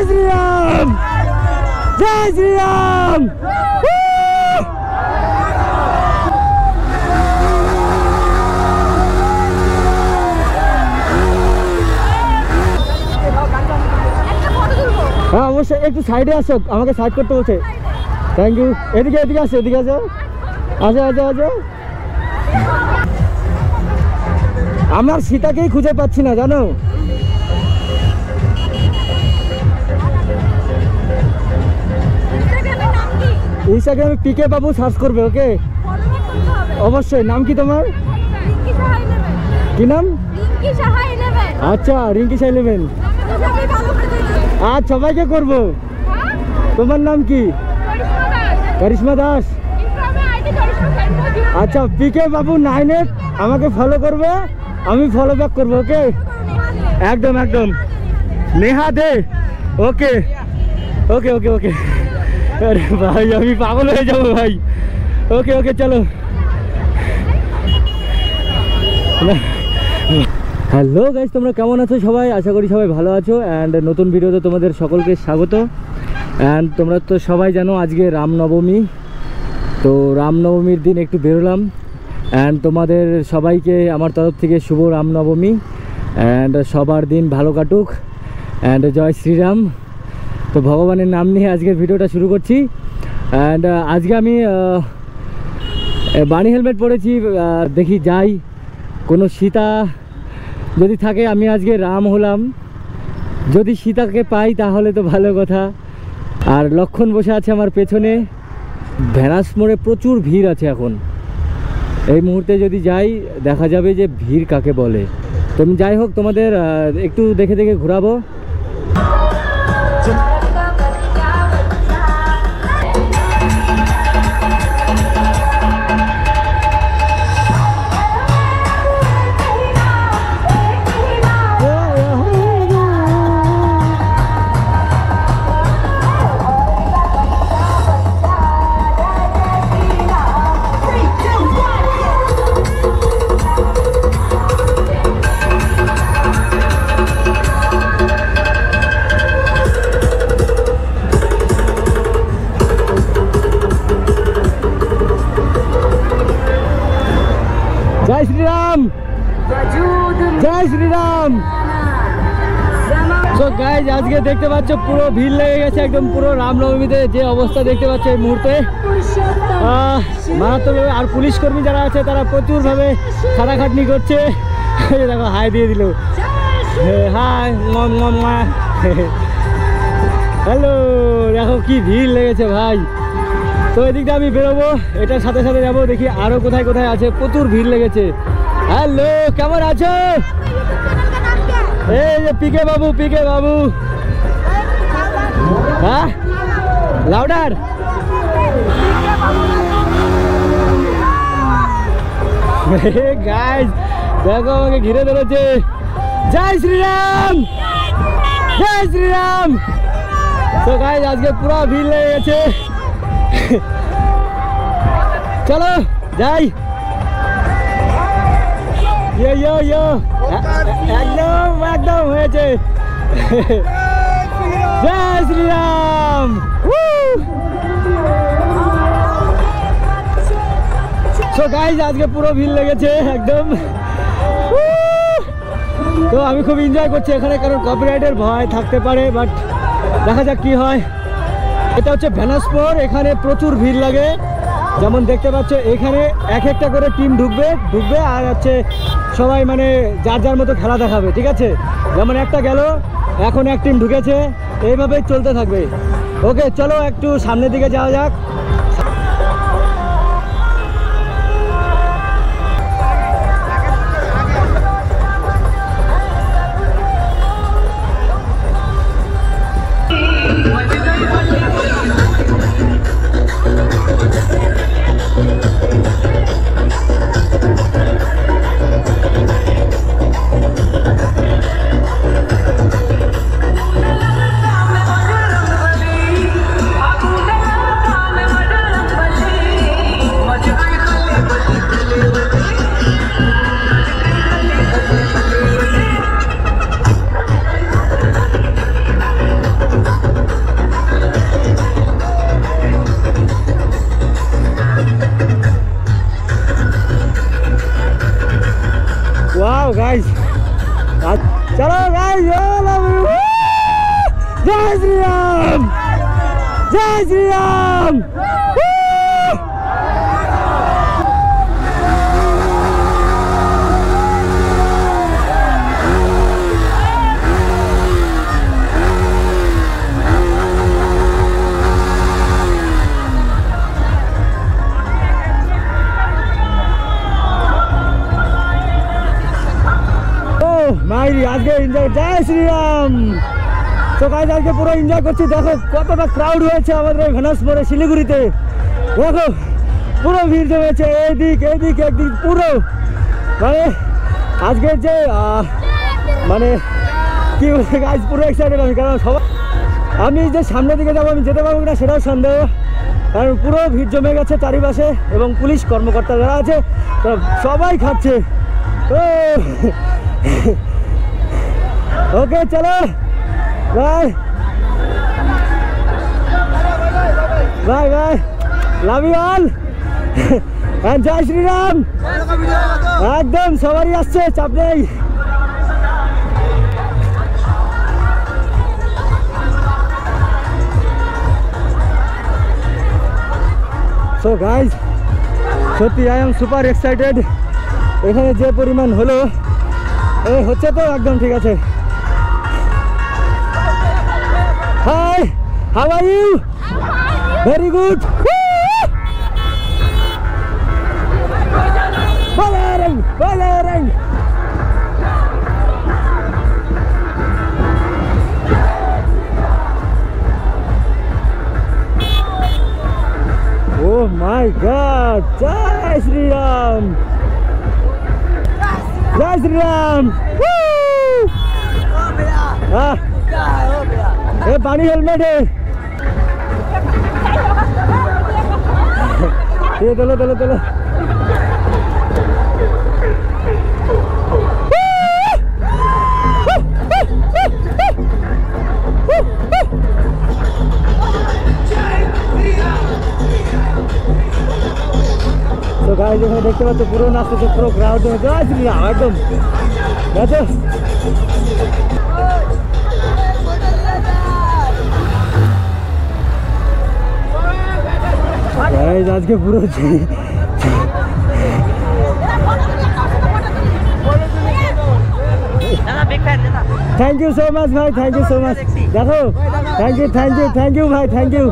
জয় শ্রীরাম জয় শ্রীরাম! হ্যাঁ অবশ্যই একটু সাইডে আসো আমাকে সাইড করতে বলছে। থ্যাংক ইউ এদিকে এদিকে আসো এদিকে আসো। আসো আসো আসো। আমার সীতাকেই খুঁজে পাচ্ছি না জানো? ইনস্টাগ্রামে পিকে বাবু সার্চ করবে ওকে অবশ্যই নাম কি তোমার? কি নাম? আচ্ছা রিঙ্কি সাহা ইলেভেন আজ সবাইকে করব। তোমার নাম কি? করিশ্মা দাস। আচ্ছা পিকে বাবু নাইনে আমাকে ফলো করবে আমি ফলো ব্যাক করব ওকে একদম একদম। নেহা দে ওকে ওকে ওকে ওকে আরে ভাই, আমি পাগল হয়ে যাব ভাই। ওকে ওকে, চলো। হ্যালো গাইজ তোমরা কেমন আছো সবাই? আশা করি সবাই ভালো আছো। অ্যান্ড নতুন ভিডিওতে তোমাদের সকলকে স্বাগত। অ্যান্ড তোমরা তো সবাই জানো আজকে রামনবমী। তো রামনবমীর দিন একটু বেরোলাম। অ্যান্ড তোমাদের সবাইকে আমার তরফ থেকে শুভ রামনবমী। অ্যান্ড সবার দিন ভালো কাটুক। অ্যান্ড জয় শ্রীরাম। তো ভগবানের নাম নিয়ে আজকের ভিডিওটা শুরু করছি। অ্যান্ড আজকে আমি বাণী হেলমেট পরেছি দেখি যাই। কোনো সীতা যদি থাকে, আমি আজকে রাম হলাম। যদি সীতাকে পাই, তাহলে তো ভালো কথা। আর লক্ষণ বসে আছে আমার পেছনে। ভ্যানাস মোড়ে প্রচুর ভিড় আছে এখন। এই মুহূর্তে যদি যাই, দেখা যাবে যে ভিড় কাকে বলে। তো আমি যাই হোক, তোমাদের একটু দেখে দেখে ঘোরাবো। গাইজ আজকে দেখতে পাচ্ছ পুরো ভিড় লেগে গেছে, একদম পুরো রামনবমীতে যে অবস্থা দেখতে পাচ্ছ এই মুহূর্তে। মারাত্মকভাবে আর পুলিশ কর্মী যারা আছে, তারা প্রচুরভাবে খাটাখাটনি করছে। দেখো, হাই দিয়ে দিল। হাই হ্যালো, দেখো কি ভিড় লেগেছে ভাই। তো এদিকটা আমি বেরোবো, এটার সাথে সাথে যাব, দেখি আরও কোথায় কোথায় আছে, প্রচুর ভিড় লেগেছে। হ্যালো, কেমন আছো? এই যে পিকে বাবু পিকে বাবু। হ্যাঁ? লাউডার। গাইজ দেখো আমাকে ঘিরে ধরেছে। জয় শ্রীরাম! জয় শ্রীরাম! তো গাইজ আজকে পুরো ভিড় লেগে গেছে। চলো, যাই। ইয়ো ইয়ো একদম একদম হয়েছে। জয় শ্রীরাম। সো আজকে পুরো ভিড় লেগেছে, একদম। তো আমি খুব এনজয় করছি এখানে, কারণ কপিরাইটের ভয় থাকতে পারে বাট দেখা যাক কি হয়। এটা হচ্ছে ভ্যানাসপোর এখানে প্রচুর ভিড় লাগে। যেমন দেখতে পাচ্ছ, এখানে এক একটা করে টিম ঢুকবে ঢুকবে আর হচ্ছে সবাই মানে যার যার মতো খেলা দেখাবে, ঠিক আছে? যেমন একটা গেল, এখন এক টিম ঢুকেছে, এইভাবেই চলতে থাকবে। ওকে চলো একটু সামনের দিকে যাওয়া যাক। মাইরি আজকে এনজয় জয় শ্রীরাম। তো গাইজ আজকে পুরো এনজয় করছি। দেখো কতটা ক্রাউড হয়েছে আমাদের এই শিলিগুড়িতে। দেখো, পুরো ভিড় জমেছে। এইদিক এইদিক একদিক, পুরো। মানে আজকের যে মানে কি বলছে গাইজ পুরো এক্সাইটেড আমি। কারণ সবাই আমি যে সামনের দিকে যাব, আমি যেতে পারব না সেটাও সন্দেহ। কারণ পুরো ভিড় জমে গেছে চারিপাশে এবং পুলিশ কর্মকর্তা যারা আছে সবাই খাচ্ছে। ও ওকে, চলো। Bye. Bye bye. Love you all জয় শ্রীরাম। একদম, সবারই আসছে, চাপ নেই। সো গাইজ সত্যি আই এম সুপার এক্সাইটেড এখানে যে পরিমাণ হলো, এ হচ্ছে তো, একদম ঠিক আছে। How are you? I'm fine. Very good. Valeren! Valeren! Oh my god! Jai Sri Ram! Jai Sri Ram! Woo! Oh, ah. ए पानी हेलमेट है Ia, dá lá, dá lá, dá lá. So guys, you can see that the pro now is a pro crowd. Guys, we are awesome. Guys. Guys আজকে পুরো যে- thank you so much ভাই thank you so much দেখো thank you thank you thank you ভাই thank you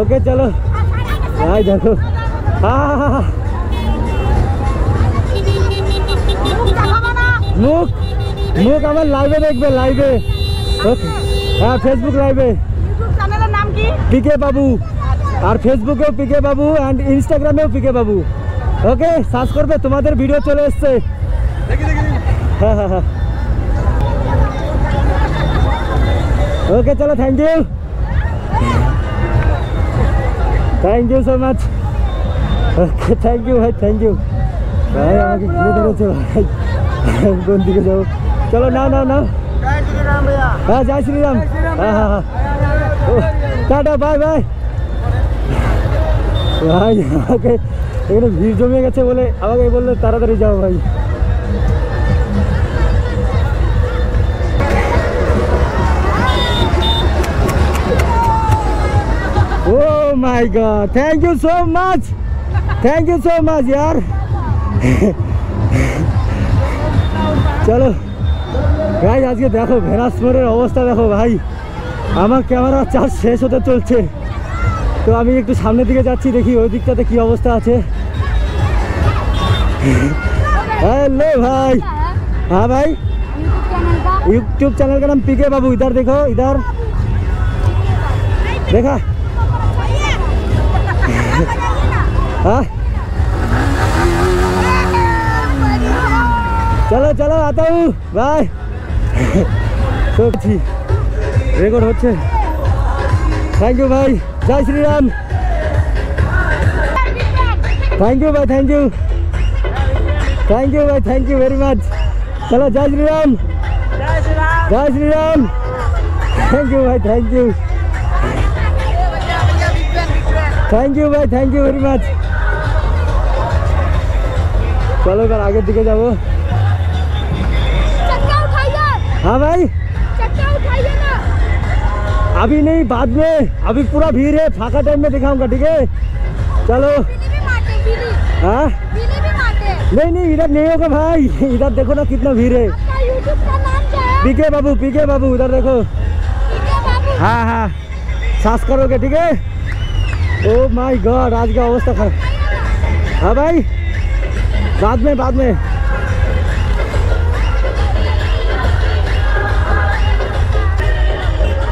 okay চলো ভাই দেখো হা হা, হা, হা। মুখ মুখ আমার লাইভে দেখবে লাইভে ওকে হ্যাঁ ফেসবুক লাইভে চ্যানেলের নাম কি পিকে বাবু আর ফেসবুকেও পিকে বাবু and ইনস্টাগ্রামেও PK Babu okay search করবে তোমাদের ভিডিও চলে এসছে হ্যাঁ হ্যাঁ হ্যাঁ ওকে চলো thank you thank you so much okay thank you ভাই থ্যাংক ইউ ভাই আমাকে ঘিরে ধরেছে ভাই কোন দিকে যাবো চলো নাও নাও নাও হ্যাঁ জয় শ্রীরাম হ্যাঁ হ্যাঁ হ্যাঁ ও, টাটা বাই বাই ভাই, আমাকে এখানে ভিড় জমে গেছে বলে আমাকে বলল, তাড়াতাড়ি যাও ভাই। ও my God thank you so much thank you so much यार চলো ভাই আজকে দেখো ভেনাসমোরের অবস্থা দেখো ভাই। আমার ক্যামেরা চার্জ শেষ হতে চলছে। তো আমি একটু সামনের দিকে যাচ্ছি দেখি ওই দিকটাতে কি অবস্থা আছে हेलो भाई हाँ भाई यूट्यूब चैनल का नाम पीके बाबू इधर देखो इधर देखा हाँ চলো চলো आता हूँ बाय সবজি রেকর্ড হচ্ছে থ্যাংক जय श्री राम। थैंक यू भाई थैंक यू थैंक यू भाई थैंक यू वेरी मच चलो जय श्री राम। जय श्री राम। थैंक यू भाई थैंक यू थैंक यू भाई थैंक यू वेरी मच चलो कल आगे दिखे जाओ। हाँ भाई। अभी नहीं, बाद में। अभी पूरा भीड़ है, फाका टाइम में दिखाऊँगा, ठीक है? चलो। हाँ? नहीं नहीं, इधर नहीं होगा भाई। इधर देखो ना कितना भीड़ है। पीके बाबू पीके बाबू उधर देखो। हाँ हाँ। सास करोगे, ठीक है? ओ माय गॉड आज का अवस्था खराब। हाँ भाई। बाद में बाद में।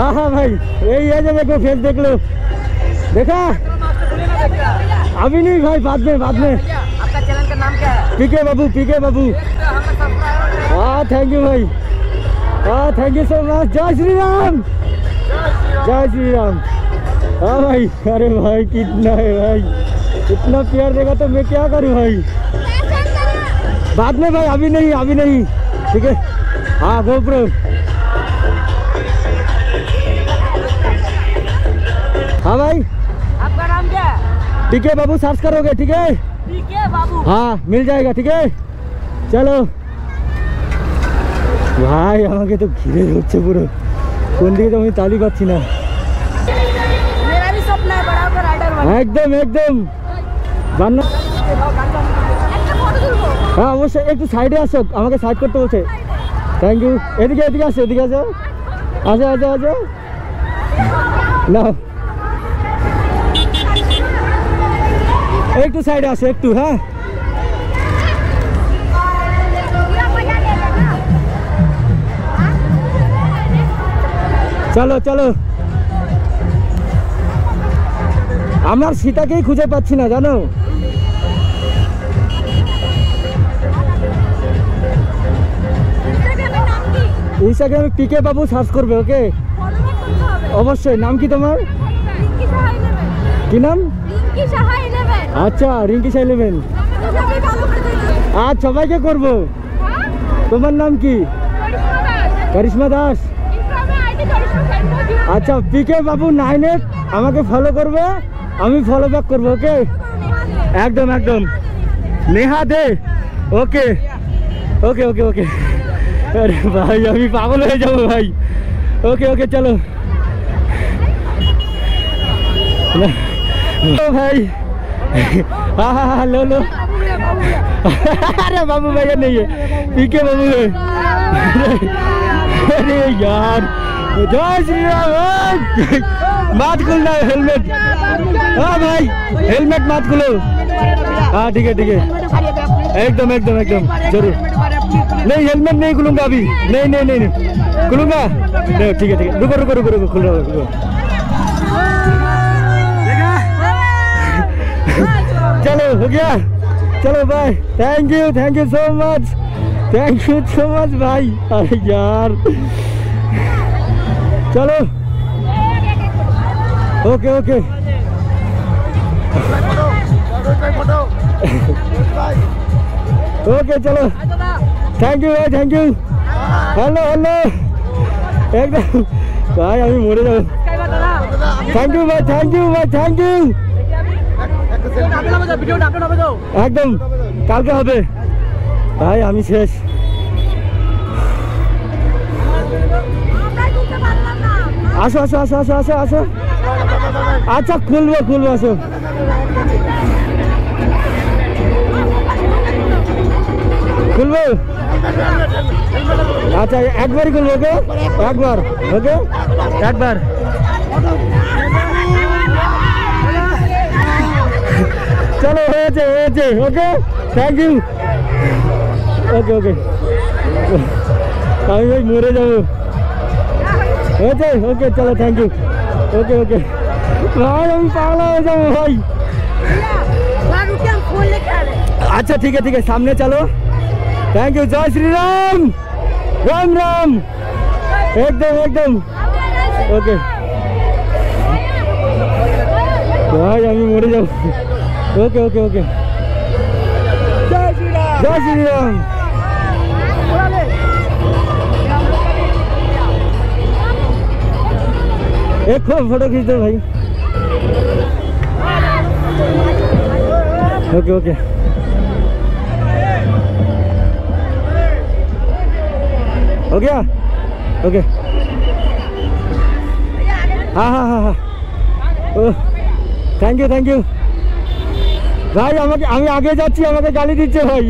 हाँ हाँ भाई, यही है जो देखो फेस देख लो। देखा? अभी नहीं भाई, बाद में बाद में। आपका चैनल का नाम क्या है पीके बाबू पीके बाबू। हाँ थैंक यू भाई। हाँ थैंक यू सो मच जय श्री राम। जय श्री राम। हाँ भाई, अरे भाई, कितना है भाई। इतना प्यार देगा तो मैं क्या करूँ भाई? बाद में भाई, अभी नहीं अभी नहीं। ठीक है? हाँ गोप्रो हाँ भाई आपका नाम क्या है ठीक है बाबू सर्च करोगे ठीक है ठीक है बाबू হ্যাঁ মিল জায়গা ঠিক আছে চলো ভাই আমাকে তো ঘিরে ধরছে পুরো কোন দিকে তো আমি তালি পাচ্ছি না मेरा भी सपना है बड़ा होकर राइडर बनना একদম একদম বান্না একটা ফটো তুলবো হ্যাঁ অবশ্যই একটু সাইডে আসো আমাকে সাইড করতে বলছে থ্যাংক ইউ এদিকে এদিকে আসো এদিকে আসো আসো আসো আসো না একটু সাইডে আসো একটু হ্যাঁ? চলো চলো। আমার সীতাকেই খুঁজে পাচ্ছি না জানো? ইনস্টাগ্রামে পিকে বাবু সার্চ করবে ওকে? অবশ্যই নাম কি তোমার? কি নাম? আচ্ছা রিঙ্কি সাইলেবেন করে আজ সবাইকে করব। তোমার নাম কি? করিশ্মা দাস। আচ্ছা পিকে বাবু নাইন আমাকে ফলো করবে? আমি ফলো ব্যাক করব ওকে একদম একদম। নেহা দে। ওকে ওকে ওকে ওকে আরে ভাই, আমি পাগল হয়ে যাব ভাই। ওকে ওকে চলো। ভাই लो लो। अरे, बाबू भैया नहीं है। पीके बाबू अरे यार। जय श्री राम। मात खुलना हेलमेट। हाँ भाई, हेलमेट मत खुलो। हाँ ठीक है ठीक है। एकदम एकदम एकदम। ज़रूर। नहीं, हेलमेट नहीं खुलूँगा अभी। नहीं नहीं नहीं नहीं। खुलूँगा? नहीं, ठीक है ठीक है। रुको रुको रुको रुको, खुल रहा रुको। चलो हो गया चलो भाई thank you thank you so much thank you so much भाई अरे यार। चलो। ओके ओके ओके चलो। थैंक यू भाई थैंक यू हेलो हेलो एकदम। भाई, अभी मोड़े जाओ। थैंक यू भाई थैंक यू भाई थैंक यू একদম, কালকে হবে। ভাই, আমি শেষ। আসো আসো আসো আসো আসো আসো। আচ্ছা খুলবো খুলবো, আসো। খুলবো? আচ্ছা একবারই খুলবো, ওকে? একবার ওকে? একবার। চলো হয়েছে হয়েছে ওকে? থ্যাংক ইউ ওকে ওকে। আমি ভাই মরে যাব। হয়েছে ওকে, চলো থ্যাংক ইউ ওকে ওকে। ভাই আমি পাগলা হয়ে যাব ভাই। আচ্ছা ঠিক আছে ঠিক আছে, সামনে চলো। থ্যাংক ইউ জয় শ্রীরাম। রাম রাম। একদম একদম। ওকে। ভাই, আমি মরে যাব। ओके ओके ओके जय श्री राम। एक खूब फ़ोटो खींच दो भाई। ओके ओके हो गया? ओके हाँ हाँ हाँ हाँ। थैंक यू थैंक यू ভাই, আমাকে আমি আগে যাচ্ছি, আমাকে গালি দিচ্ছে ভাই।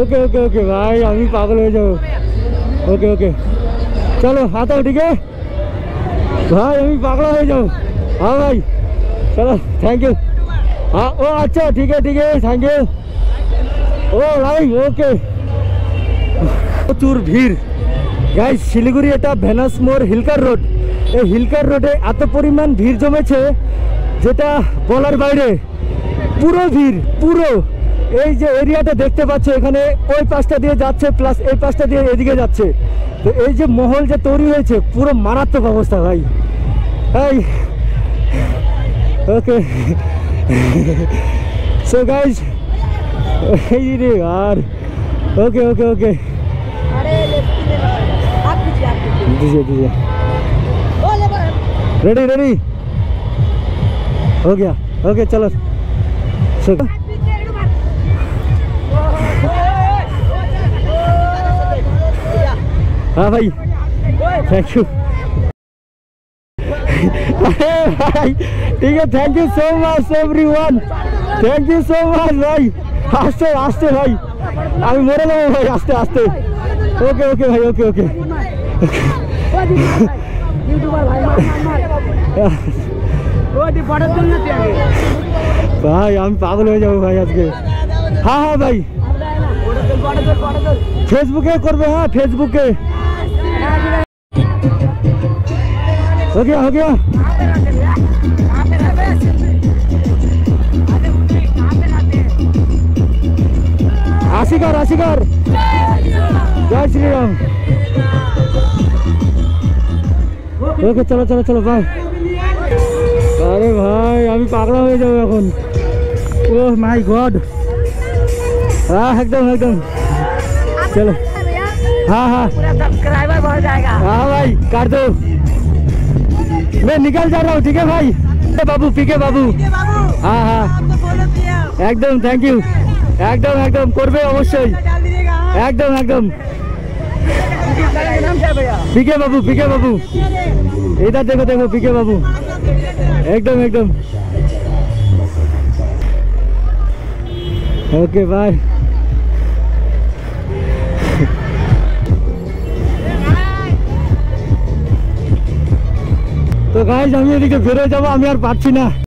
ওকে ওকে ওকে, ভাই, আমি পাগল হয়ে যাব। ওকে ওকে। চলো হাতাও ঠিক আছে ভাই, আমি পাগলা হয়ে যাব। হ্যাঁ ভাই, চলো থ্যাংক ইউ হ্যাঁ ও আচ্ছা ঠিক আছে ঠিক আছে থ্যাংক ইউ ও ভাই, ওকে। প্রচুর ভিড়। গাই শিলিগুড়ি এটা ভেনাস মোড়, হিলকার রোড। এই হিলকার রোডে এত পরিমাণ ভিড় জমেছে, যেটা বলার বাইরে। পুরো ভিড় পুরো এই যে এরিয়াটা দেখতে পাচ্ছ এখানে ওই পাশটা দিয়ে যাচ্ছে প্লাস এই পাশটা দিয়ে এদিকে যাচ্ছে তো এই যে মহল যে তৈরি হয়েছে পুরো মারাত্মক অবস্থা ভাই এই ওকে সো গাইজ এই রে আর ओके ओके ओके अरे लेफ्ट में आप कीजिए आप कीजिए दीजिए दीजिए ओ लेबर रेडी रेडी हो गया ओके चलो हाँ भाई। थैंक यू अरे भाई ठीक है thank you so much everyone thank you so much भाई। आस्ते आस्ते भाई। अभी मेरे लोग भाई आस्ते आस्ते। ओके ओके भाई ओके ओके यूट्यूबर भाई मार मार मार। वो दी बड़ा दिल ना त्यागे आगे ভাই আমি পাগল হয়ে যাবো ভাই আজকে হ্যাঁ হ্যাঁ ভাই बड़ा तुम बड़ा तुम बड़ा तुम ফেসবুকে করবে হ্যাঁ ফেসবুকে हो गया हो गया आशिकार आशिकार जय श्री राम ওকে চলো চলো চলো ভাই আরে ভাই আমি পাগলা হয়ে যাবো এখন ও মাই গড হ্যাঁ একদম একদম चलो हाँ हाँ पूरा सब्सक्राइबर बढ़ जाएगा हाँ भाई कर दो मैं निकल जा रहा हूँ ठीक है भाई ए, बाबू पीके बाबू बाबू हाँ हाँ आपको बोलो दिया একদম থ্যাংক ইউ একদম একদম করবে অবশ্যই डाल दीजिएगा একদম একদম नाम क्या भैया পিকে বাবু পিকে বাবু इधर देखो देखो पीके बाबू एकदम एकदम ओके बाय তো গাইজ আমি এদিকে বেরোয় যাবো আমি আর পারছি না